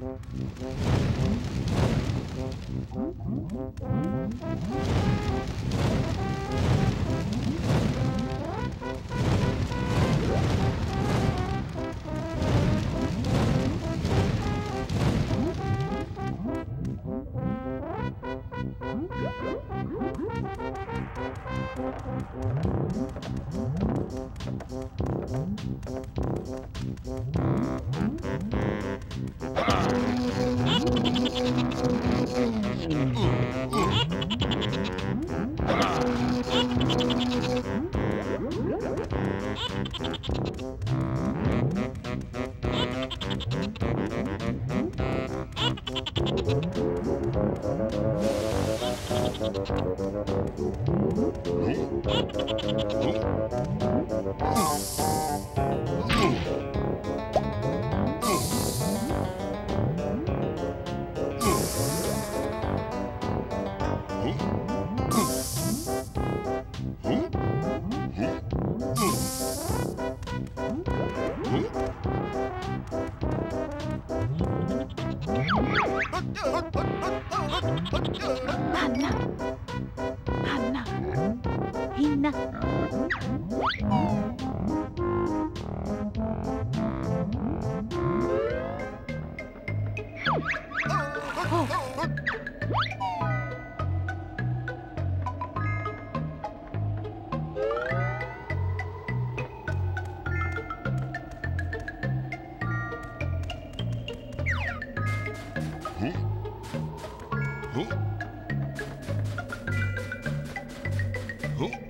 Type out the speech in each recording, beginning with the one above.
Mm-hmm. Hanna. Hinna. ん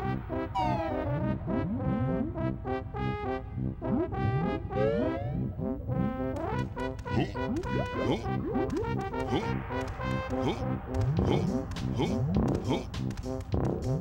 Huh?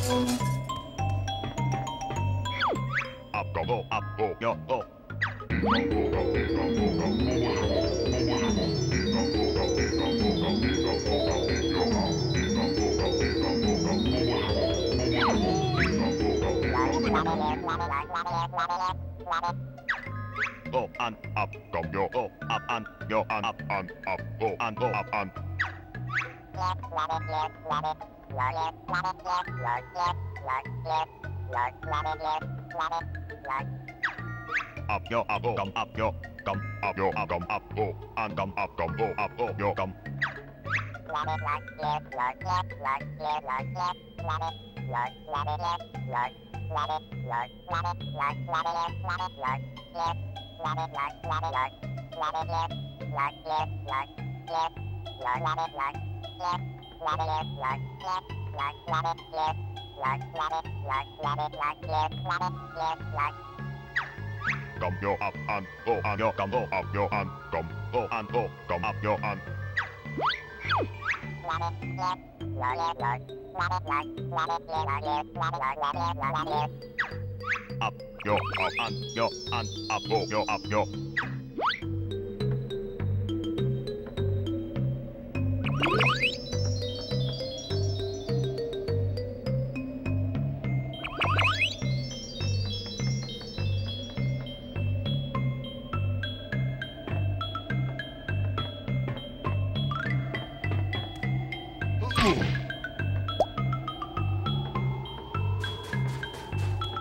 Up. go go up go go. Go up go go up up and up go and go up and up yo up go come up yo come up yo up come up go and come up come go up go yo come come yo up and go and yo come go up yo and come go and go come up yo and up yo up and yo and up go yo up yo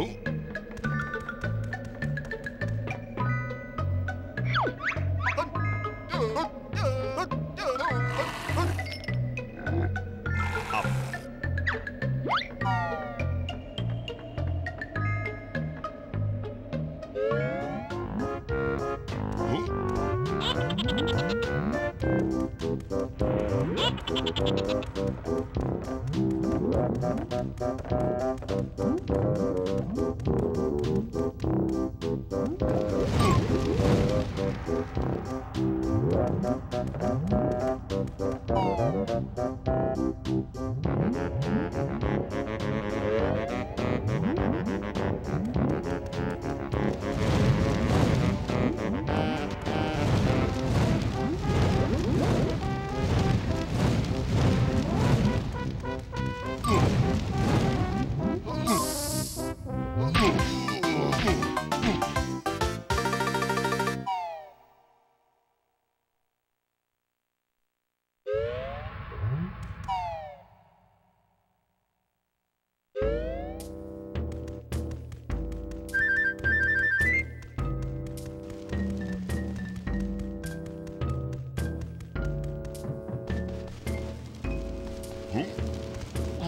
up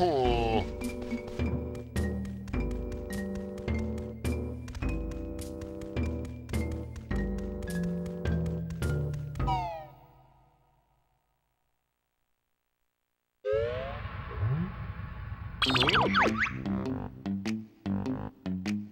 Oh. Oh.